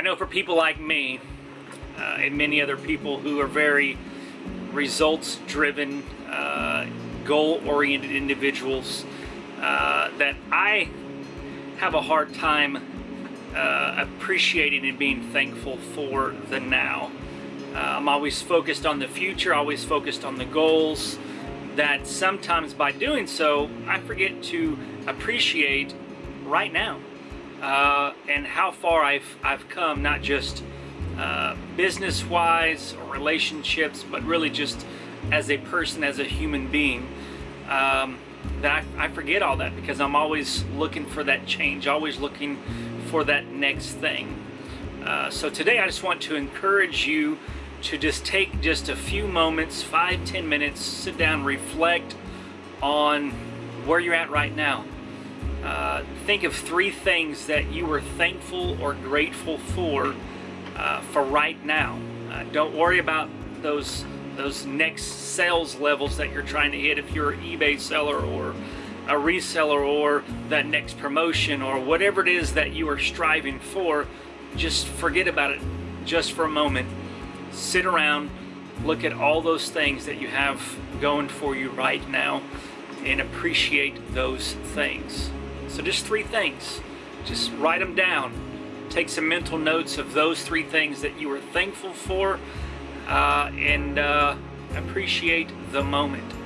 I know for people like me uh, and many other people who are very results driven, uh, goal oriented individuals, uh, that I have a hard time uh, appreciating and being thankful for the now. Uh, I'm always focused on the future, always focused on the goals. That sometimes by doing so, I forget to appreciate right now and how far I've, I've come, not just uh, business wise or relationships, but really just as a person, as a human being. Um, that I, I forget all that because I'm always looking for that change, always looking for that next thing. Uh, so today I just want to encourage you to just take just a few moments, five, ten minutes, sit down, reflect on where you're at right now. Uh, think of three things that you were thankful or grateful for uh, for right now. Uh, don't worry about those those next sales levels that you're trying to hit if you're an eBay seller or a reseller or that next promotion or whatever it is that you are striving for. Just forget about it just for a moment sit around, look at all those things that you have going for you right now, and appreciate those things. So, just three things. Just write them down. Take some mental notes of those three things that you were thankful for, uh, and uh, appreciate the moment.